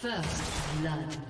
First blood.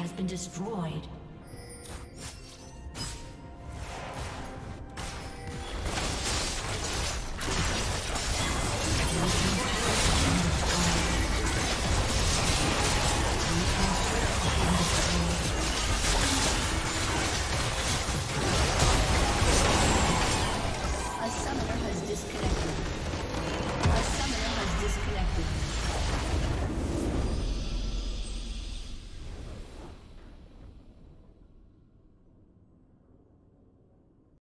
Has been destroyed.